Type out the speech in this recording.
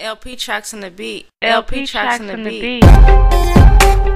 LP tracks in the beat. LP tracks in the beat.